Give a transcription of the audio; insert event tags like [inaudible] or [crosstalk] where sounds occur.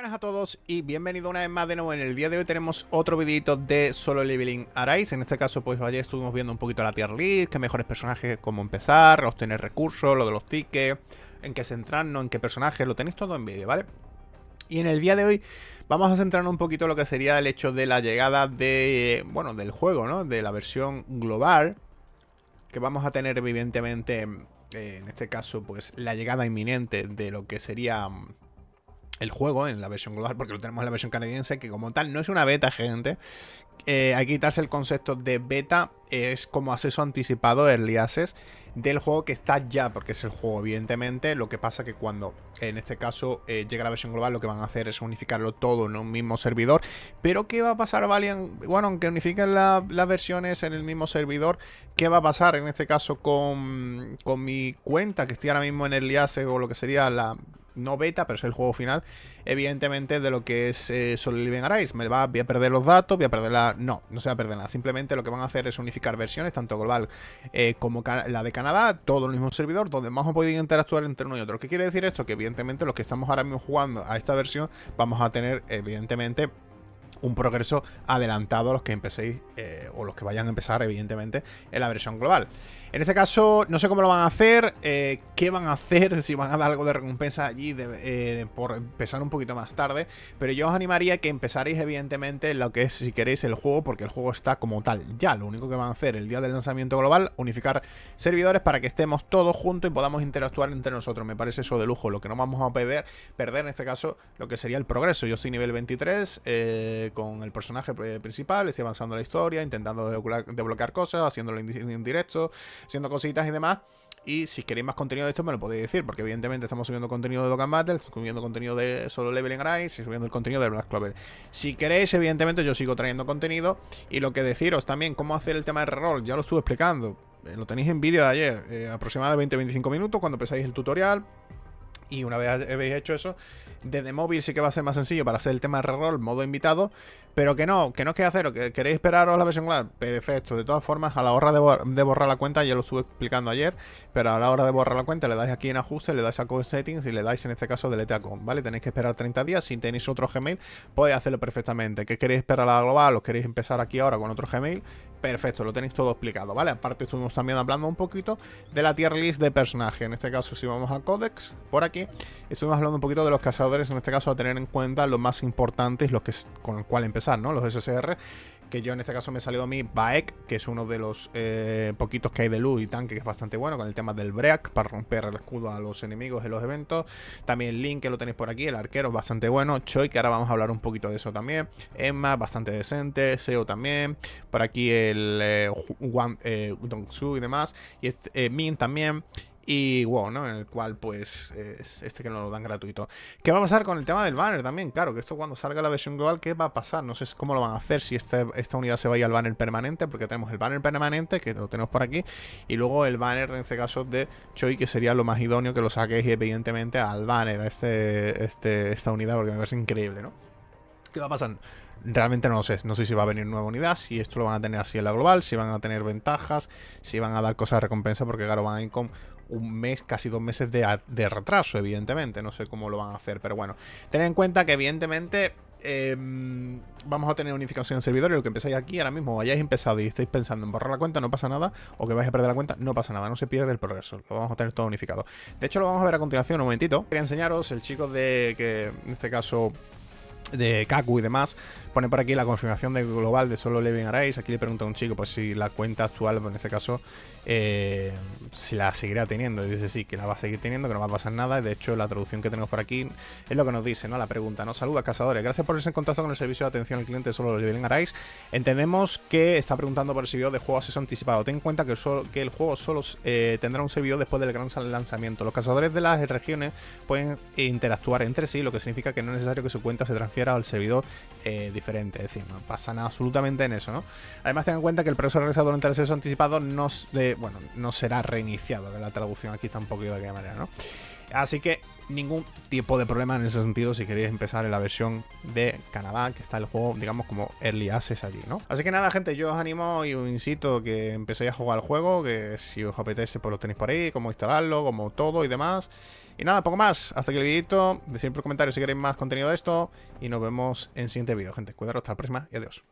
Buenas a todos y bienvenido una vez más de nuevo. En el día de hoy tenemos otro videito de Solo Leveling Arise. En este caso, pues ayer estuvimos viendo un poquito la tier list, qué mejores personajes, cómo empezar, obtener recursos, lo de los tickets, en qué centrarnos, en qué personajes, lo tenéis todo en vídeo, ¿vale? Y en el día de hoy vamos a centrarnos un poquito en lo que sería el hecho de la llegada de, bueno, del juego, ¿no? De la versión global, que vamos a tener evidentemente, en este caso, pues la llegada inminente de lo que sería el juego en la versión global, porque lo tenemos en la versión canadiense, que como tal no es una beta, gente. Eh, hay que quitarse el concepto de beta, es como acceso anticipado, early access, del juego que está ya, porque es el juego, evidentemente. Lo que pasa que cuando, en este caso, eh, llega la versión global, lo que van a hacer es unificarlo todo en un mismo servidor. Pero, ¿qué va a pasar, Valiant? Bueno, aunque unifiquen las versiones en el mismo servidor, ¿qué va a pasar en este caso con, con mi cuenta, que estoy ahora mismo en Early o lo que sería la, no beta, pero es el juego final, evidentemente, de lo que es eh, Solo Living Arise. Me va, voy a perder los datos, voy a perder la... No, no se va a perder nada. Simplemente lo que van a hacer es unificar versiones, tanto global eh, como la de Canadá, todo el mismo servidor, donde vamos a poder interactuar entre uno y otro. ¿Qué quiere decir esto? Que evidentemente los que estamos ahora mismo jugando a esta versión, vamos a tener, evidentemente un progreso adelantado a los que empecéis eh, o los que vayan a empezar, evidentemente, en la versión global. En este caso, no sé cómo lo van a hacer, eh, qué van a hacer, [laughs] si van a dar algo de recompensa allí eh, por empezar un poquito más tarde, pero yo os animaría que empezaréis evidentemente lo que es, si queréis, el juego, porque el juego está como tal. Ya, lo único que van a hacer el día del lanzamiento global, unificar servidores para que estemos todos juntos y podamos interactuar entre nosotros. Me parece eso de lujo, lo que no vamos a perder, perder en este caso, lo que sería el progreso. Yo soy nivel 23 eh, con el personaje principal, estoy avanzando la historia, intentando desbloquear cosas, haciéndolo en directo haciendo cositas y demás. Y si queréis más contenido de esto, me lo podéis decir, porque evidentemente estamos subiendo contenido de Dokkan Battle, subiendo contenido de Solo Leveling Rise y subiendo el contenido de Black Clover. Si queréis, evidentemente, yo sigo trayendo contenido. Y lo que deciros también, cómo hacer el tema de reroll, ya lo estuve explicando. Eh, lo tenéis en vídeo de ayer, eh, aproximadamente 20-25 minutos, cuando empezáis el tutorial. Y una vez habéis hecho eso, desde móvil sí que va a ser más sencillo para hacer el tema de reroll, modo invitado. Pero que no, que no es que hacer, que queréis esperaros la versión global. Perfecto, de todas formas, a la hora de, borrar la cuenta, ya lo estuve explicando ayer. Pero a la hora de borrar la cuenta, le dais aquí en ajuste, le dais a Code Settings y le dais en este caso delete a com, ¿vale? Tenéis que esperar 30 días. Si tenéis otro Gmail, podéis hacerlo perfectamente. ¿Que queréis esperar a la global o queréis empezar aquí ahora con otro Gmail? Perfecto, lo tenéis todo explicado, ¿vale? Aparte estuvimos también hablando un poquito de la tier list de personaje. En este caso, si vamos a Codex, por aquí, estuvimos hablando un poquito de los cazadores, en este caso a tener en cuenta los más importantes, los que con el cual empezar, ¿no? Los SSR que yo en este caso me salió a mí Baek, que es uno de los eh, poquitos que hay de luz y tanque, que es bastante bueno, con el tema del Break, para romper el escudo a los enemigos en los eventos. También Link, que lo tenéis por aquí, el arquero, bastante bueno. Choi, que ahora vamos a hablar un poquito de eso también. Emma, bastante decente. Seo también. Por aquí el eh, Wang, eh, y demás. Y este, eh, Min también y WoW, ¿no? En el cual, pues, es este que nos lo dan gratuito. ¿Qué va a pasar con el tema del banner también? Claro, que esto cuando salga la versión global, ¿qué va a pasar? No sé cómo lo van a hacer, si esta, esta unidad se va a ir al banner permanente, porque tenemos el banner permanente, que lo tenemos por aquí, y luego el banner, en este caso, de Choi, que sería lo más idóneo que lo saquéis, evidentemente, al banner, a este, este, esta unidad, porque me parece increíble, ¿no? ¿Qué va a pasar? Realmente no lo sé, no sé si va a venir nueva unidad, si esto lo van a tener así en la global, si van a tener ventajas, si van a dar cosas de recompensa, porque claro, van a ir con un mes, casi dos meses de, retraso, evidentemente. No sé cómo lo van a hacer, pero bueno. Tened en cuenta que evidentemente em, vamos a tener unificación en servidor y lo que empezáis aquí ahora mismo hayáis empezado y estáis pensando en borrar la cuenta, no pasa nada, o que vais a perder la cuenta, no pasa nada, no se pierde el progreso, lo vamos a tener todo unificado. De hecho, lo vamos a ver a continuación un momentito. Quería enseñaros el chico de que en este caso de Kaku y demás, pone por aquí la confirmación de global de solo Living Arise. Aquí le pregunta a un chico pues si la cuenta actual, en este caso, eh, si la seguirá teniendo. Y dice sí, que la va a seguir teniendo, que no va a pasar nada. De hecho, la traducción que tenemos por aquí es lo que nos dice, ¿no? La pregunta, ¿no? Saluda, cazadores. Gracias por en contacto con el servicio de atención al cliente de solo Living Arise. Entendemos que está preguntando por el servidor de juego acceso anticipado. Ten en cuenta que, solo, que el juego solo eh, tendrá un servidor después del gran lanzamiento. Los cazadores de las regiones pueden interactuar entre sí, lo que significa que no es necesario que su cuenta se transfiera al servidor eh, diferente. Es decir, no pasa nada absolutamente en eso, ¿no? Además, tengan en cuenta que el proceso realizado durante el acceso anticipado no, bueno, no será reiniciado. La traducción aquí está un poquito de qué manera, ¿no? Así que ningún tipo de problema en ese sentido si queréis empezar en la versión de Canadá, que está el juego, digamos, como Early Access allí, ¿no? Así que nada, gente, yo os animo y os incito que empecéis a jugar el juego, que si os apetece, pues lo tenéis por ahí, cómo instalarlo, como todo y demás. Y nada, poco más. Hasta aquí el videito. Decidme por comentarios si queréis más contenido de esto. Y nos vemos en el siguiente vídeo, gente. Cuidaros, hasta la próxima y adiós.